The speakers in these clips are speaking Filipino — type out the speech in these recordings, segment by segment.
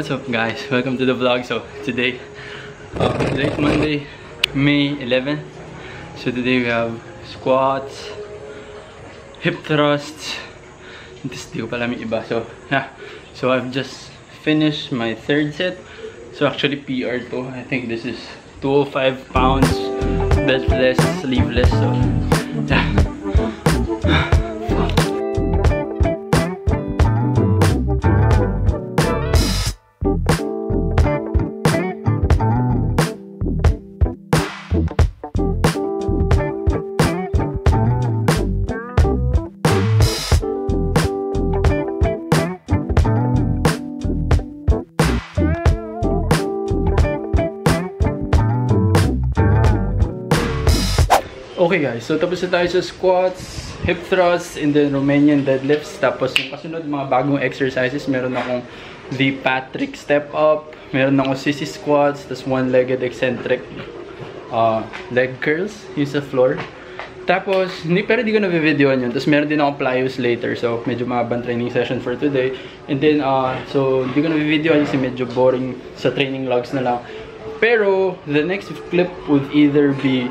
What's up guys? Welcome to the vlog. So today, uh, today is Monday, May 11. So today we have squats, hip thrusts, this di ko may iba. So yeah, so I've just finished my third set. So actually PR2, I think this is 205 pounds, beltless, sleeveless. So yeah. Okay guys, so tapos na tayo sa squats, hip thrusts, and then Romanian deadlifts. Tapos yung kasunod mga bagong exercises, meron akong the Patrick step up, meron akong sissy squats, tapos one-legged eccentric uh, leg curls, yung sa floor. Tapos, hindi, pero di ko na-videoan yun. Tapos meron din akong plyos later. So, medyo mahabang training session for today. And then, uh, so, di ko na-videoan kasi medyo boring sa training logs na lang. Pero, the next clip would either be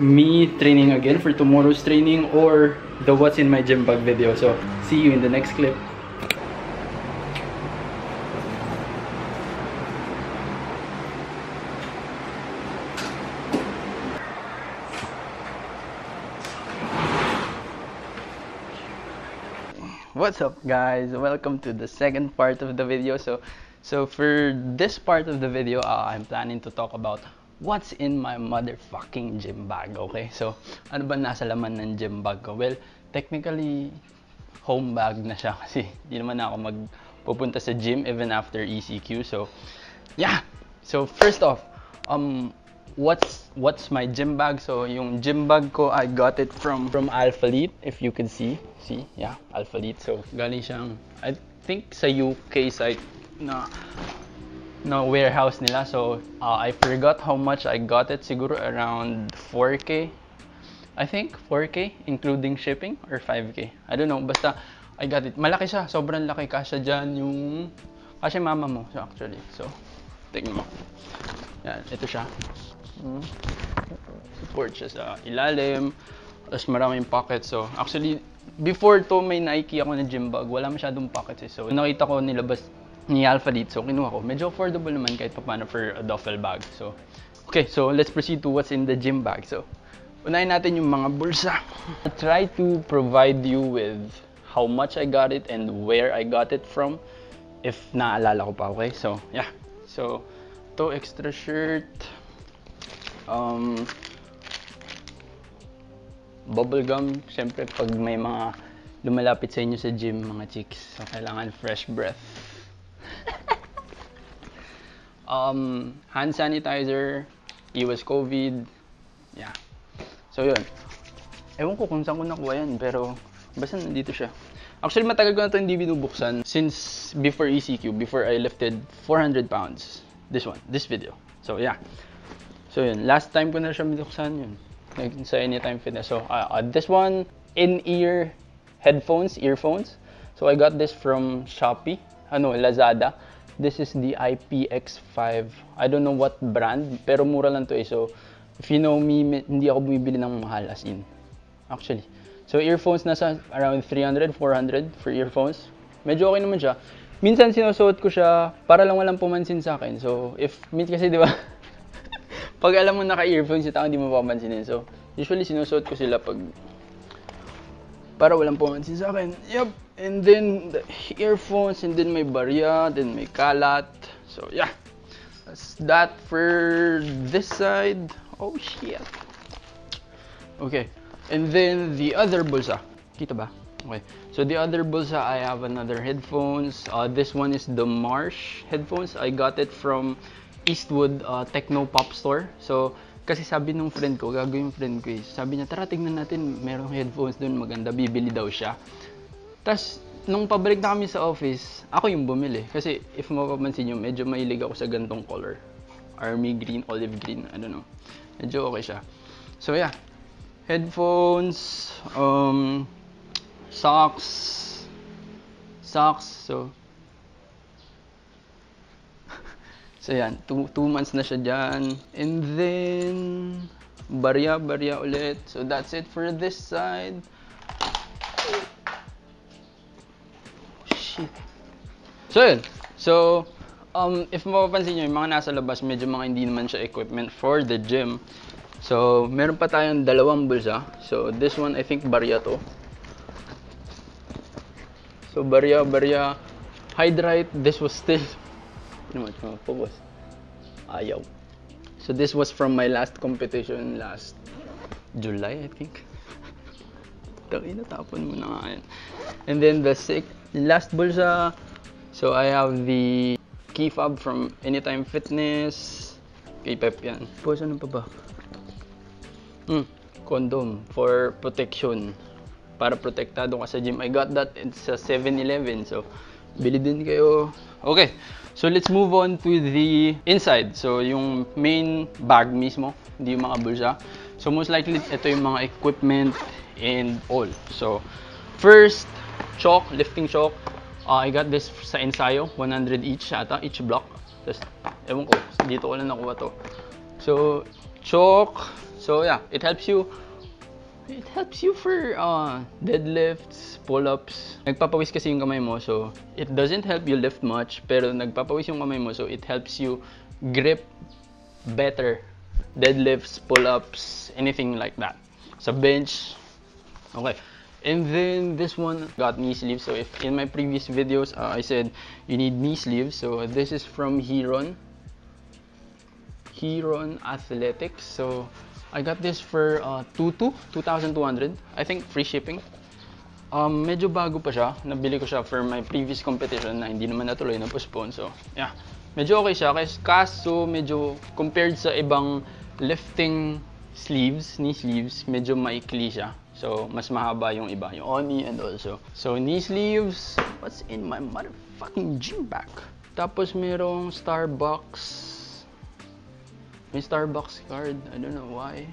me training again for tomorrow's training or the what's in my gym bag video. So, see you in the next clip. What's up guys? Welcome to the second part of the video. So, so for this part of the video, uh, I'm planning to talk about what's in my motherfucking gym bag, okay? So, ano ba nasa laman ng gym bag ko? Well, technically, home bag na siya kasi hindi naman ako magpupunta sa gym even after ECQ. So, yeah! So, first off, um, what's what's my gym bag? So, yung gym bag ko, I got it from from Alphalete, if you can see. See? Yeah, Alphalete. So, galing siyang, I think sa UK site na no warehouse nila. So, uh, I forgot how much I got it. Siguro around 4K. I think 4K, including shipping, or 5K. I don't know. Basta, I got it. Malaki siya. Sobrang laki. Kasya dyan yung... Kasya mama mo, so actually. So, tingnan mo. Yan, ito siya. Hmm. Support siya sa ilalim. Tapos maraming pockets. So, actually, before to may Nike ako na gym bag. Wala masyadong pockets eh. So, nakita ko nilabas ni Alpha dito. So, kinuha ko. Medyo affordable naman kahit paano for a duffel bag. So, okay. So, let's proceed to what's in the gym bag. So, unahin natin yung mga bulsa. I try to provide you with how much I got it and where I got it from. If naalala ko pa, okay? So, yeah. So, to extra shirt. Um, bubble gum. Siyempre, pag may mga lumalapit sa inyo sa gym, mga chicks, so kailangan fresh breath. um, hand sanitizer, iwas COVID, yeah. So yun. Ewan ko kung saan ko nakuha yan, pero basta nandito siya. Actually, matagal ko na ito hindi binubuksan since before ECQ, before I lifted 400 pounds. This one, this video. So yeah. So yun, last time ko na siya binuksan yun. Like, sa Anytime Fitness. So uh, uh, this one, in-ear headphones, earphones. So I got this from Shopee, ano, Lazada. This is the IPX5. I don't know what brand, pero mura lang to eh. So, if you know me, hindi ako bumibili ng mahal as in. Actually. So, earphones nasa around 300, 400 for earphones. Medyo okay naman siya. Minsan sinusuot ko siya para lang walang pumansin sa akin. So, if, kasi di ba, pag alam mo naka-earphones, yung tao hindi mo papansinin. So, usually sinusuot ko sila pag para walang pumansin sa akin. Yup. And then, the earphones, and then may barya, then may kalat. So, yeah. That's that for this side. Oh, shit. Okay. And then, the other bulsa. Kita ba? Okay. So the other bulsa, I have another headphones. Uh, this one is the Marsh headphones. I got it from Eastwood uh, Techno Pop Store. So, kasi sabi nung friend ko, gago yung friend ko eh. Sabi niya, tara tignan natin, merong headphones doon maganda, bibili daw siya. Tapos, nung pabalik na kami sa office, ako yung bumili. Kasi, if mapapansin nyo, medyo mahilig ako sa gantong color. Army green, olive green, I don't know. Medyo okay siya. So, yeah. Headphones, um, socks, socks, so, So yan, two, two months na siya dyan. And then, barya, barya ulit. So that's it for this side. Shit. So yun. So, um, if mapapansin nyo, yung mga nasa labas, medyo mga hindi naman siya equipment for the gym. So, meron pa tayong dalawang bulsa. So, this one, I think, barya to. So, barya, barya. Hydrite, this was still naman focus. Ayaw. So this was from my last competition last July, I think. Tangina, tapon mo na nga yan. And then the six, last bulsa, so I have the key fob from Anytime Fitness. K-Pep yan. Tapos ano pa ba? Hmm, condom for protection. Para protektado ka sa gym. I got that sa 7-Eleven. So, bili din kayo. Okay. So let's move on to the inside. So yung main bag mismo, hindi yung mga bulsa. So most likely ito yung mga equipment and all. So first, chalk, lifting chalk. Uh, I got this sa ensayo, 100 each ata, each block. Tapos, ewan ko, dito ko lang nakuha to. So, chalk. So yeah, it helps you It helps you for uh, deadlifts, pull-ups. Nagpapawis kasi yung kamay mo, so it doesn't help you lift much, pero nagpapawis yung kamay mo, so it helps you grip better. Deadlifts, pull-ups, anything like that. Sa bench, okay. And then this one got knee sleeves. So if in my previous videos uh, I said you need knee sleeves, so this is from Heron. Heron Athletics. So I got this for uh, 22, 2,200. I think free shipping. Um, medyo bago pa siya. Nabili ko siya for my previous competition na hindi naman natuloy na postpone. So, yeah. Medyo okay siya. Kaso, medyo compared sa ibang lifting sleeves, knee sleeves, medyo maikli siya. So, mas mahaba yung iba. Yung oni and also. So, knee sleeves. What's in my motherfucking gym bag? Tapos, merong Starbucks may Starbucks card. I don't know why.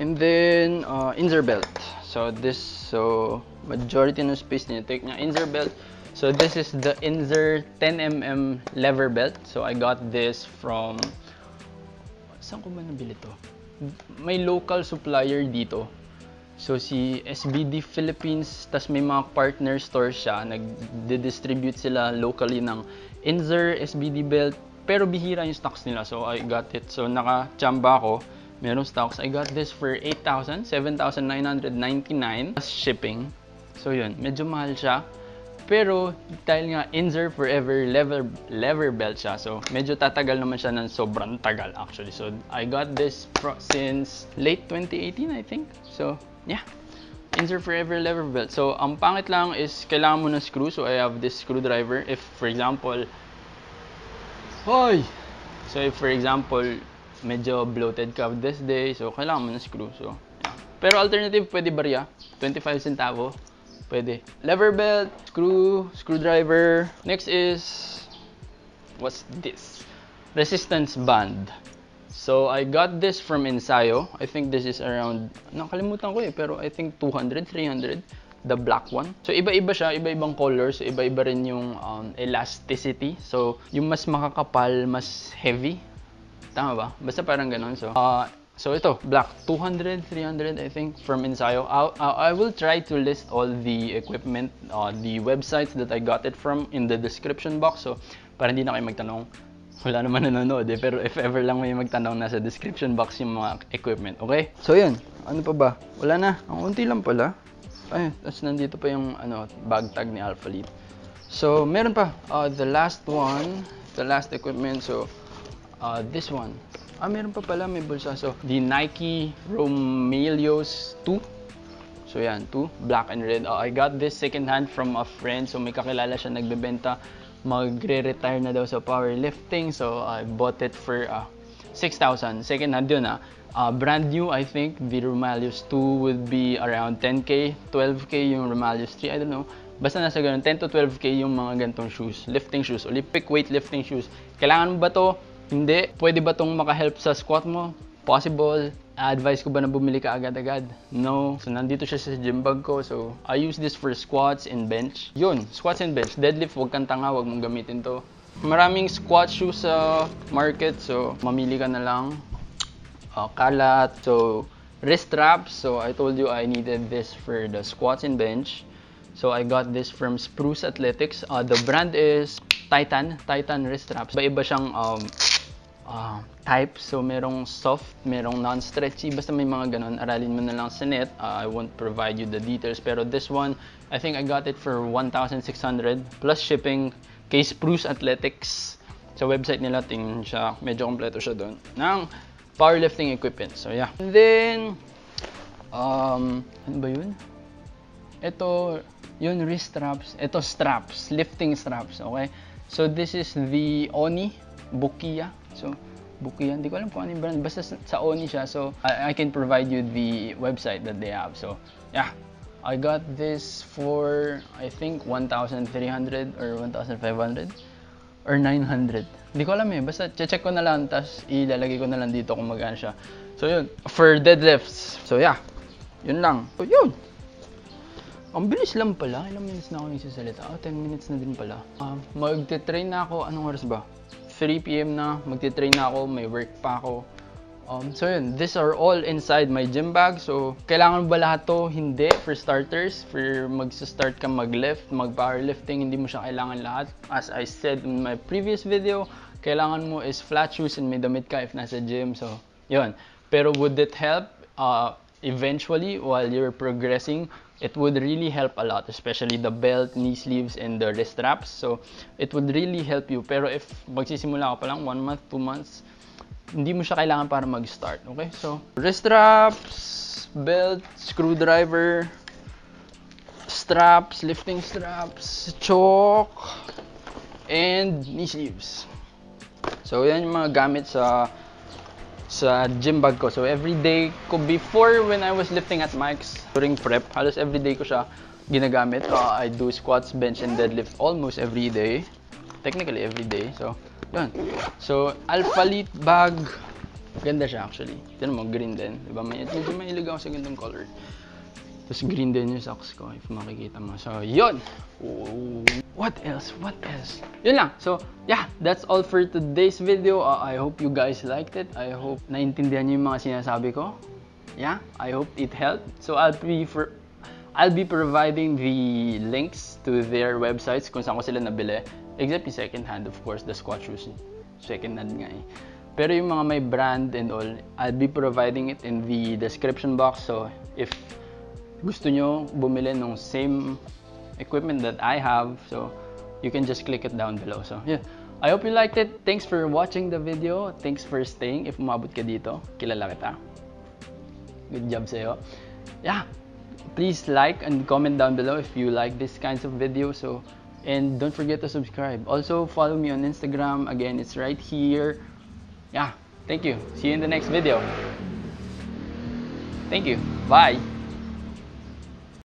And then, uh, Inzer belt. So, this, so, majority ng space niya, take niya Inzer belt. So, this is the Inzer 10mm lever belt. So, I got this from, saan ko ba nabili to? May local supplier dito. So, si SBD Philippines, tas may mga partner stores siya. Nag-distribute sila locally ng Inzer SBD belt, pero bihira yung stocks nila. So, I got it. So, naka-chamba ako. Meron stocks. I got this for 8,000, 7,999 plus shipping. So, yun. Medyo mahal siya. Pero, dahil nga Inzer Forever lever, lever belt siya. So, medyo tatagal naman siya ng sobrang tagal actually. So, I got this since late 2018, I think. So, yeah. Inzer Forever lever belt. So, ang pangit lang is kailangan mo ng screw. So, I have this screwdriver. If, for example, Hoy! So, if for example, medyo bloated ka this day, so kailangan mo ng screw. So. Pero alternative, pwede barya. 25 centavo. Pwede. Lever belt, screw, screwdriver. Next is, what's this? Resistance band. So, I got this from Ensayo. I think this is around, nakalimutan ko eh, pero I think 200, 300 the black one. So iba-iba siya, iba-ibang colors, iba-iba rin yung um, elasticity. So yung mas makakapal, mas heavy. Tama ba? Basta parang ganun. So, uh, so ito, black. 200, 300 I think from Ensayo. I, I will try to list all the equipment, uh, the websites that I got it from in the description box. So para hindi na kayo magtanong, wala naman nanonood eh. Pero if ever lang may magtanong, nasa description box yung mga equipment. Okay? So yun, ano pa ba? Wala na. Ang unti lang pala. Ay, tapos nandito pa yung ano, bag tag ni Alpha Lead. So, meron pa. Uh, the last one, the last equipment. So, uh, this one. Ah, meron pa pala, may bulsa. So, the Nike Romelios 2. So yan, two, black and red. Uh, I got this second hand from a friend. So may kakilala siya nagbebenta. Magre-retire na daw sa powerlifting. So I bought it for uh, 6,000. Second hand yun ah. Uh, brand new, I think, the Romalius 2 would be around 10k, 12k yung Romalius 3, I don't know. Basta nasa ganun, 10 to 12k yung mga gantong shoes, lifting shoes, Olympic weight lifting shoes. Kailangan mo ba to? Hindi. Pwede ba tong makahelp sa squat mo? Possible. Advice ko ba na bumili ka agad-agad? No. So, nandito siya sa gym bag ko. So, I use this for squats and bench. Yun, squats and bench. Deadlift, huwag kang tanga, huwag mong gamitin to. Maraming squat shoes sa market. So, mamili ka na lang. Uh, kalat. So, wrist straps. So, I told you I needed this for the squats and bench. So, I got this from Spruce Athletics. Uh, the brand is Titan. Titan wrist straps. Iba-iba siyang um, uh, type. So, merong soft, merong non-stretchy. Basta may mga ganun. Aralin mo na lang sa net. Uh, I won't provide you the details. Pero this one, I think I got it for 1,600 plus shipping kay Spruce Athletics. Sa website nila, tingin siya. Medyo kompleto siya doon. Ng powerlifting equipment. So, yeah. And then, um, ano ba yun? Ito, yun, wrist straps. Ito, straps. Lifting straps, okay? So, this is the Oni Bukia. So, Bukia. Hindi ko alam kung ano yung brand. Basta sa Oni siya. So, I, I can provide you the website that they have. So, yeah. I got this for, I think, 1,300 or 1,500 or 900. Hindi ko alam eh. Basta check ko na lang, tapos ilalagay ko na lang dito kung magkano siya. So, yun. For deadlifts. So, yeah. Yun lang. So, yun. Ang bilis lang pala. Ilang minutes na ako nagsasalita? Oh, 10 minutes na din pala. Uh, magte-train na ako. Anong oras ba? 3 p.m. na. Magte-train na ako. May work pa ako. Um, so yun, these are all inside my gym bag. So, kailangan ba lahat to? Hindi. For starters, for magsa-start ka mag-lift, mag-powerlifting, hindi mo siya kailangan lahat. As I said in my previous video, kailangan mo is flat shoes and may damit ka if nasa gym. So, yun. Pero would it help? Uh, eventually, while you're progressing, it would really help a lot, especially the belt, knee sleeves, and the wrist straps. So, it would really help you. Pero if magsisimula ka pa lang, one month, two months, hindi mo siya kailangan para mag-start. Okay? So, wrist straps, belt, screwdriver, straps, lifting straps, chalk, and knee sleeves. So, yan yung mga gamit sa sa gym bag ko. So, every day ko before when I was lifting at Mike's during prep, halos every day ko siya ginagamit. Uh, I do squats, bench, and deadlift almost every day. Technically, every day. So, yun. So, Alphalete bag. Ganda siya actually. Tinan mo, green din. Diba? May, medyo mahilig ako sa gandang color. Tapos green din yung socks ko, if makikita mo. So, yun! Ooh. What else? What else? Yun lang. So, yeah, that's all for today's video. Uh, I hope you guys liked it. I hope naintindihan niyo yung mga sinasabi ko. Yeah, I hope it helped. So, I'll be for I'll be providing the links to their websites kung saan ko sila nabili. Except yung second hand, of course, the squat shoes. Second hand nga eh. Pero yung mga may brand and all, I'll be providing it in the description box. So, if gusto nyo bumili ng same equipment that I have, so you can just click it down below. So, yeah. I hope you liked it. Thanks for watching the video. Thanks for staying. If umabot ka dito, kilala kita. Good job sa'yo. Yeah. Please like and comment down below if you like this kinds of videos. So, and don't forget to subscribe. Also, follow me on Instagram. Again, it's right here. Yeah. Thank you. See you in the next video. Thank you. Bye.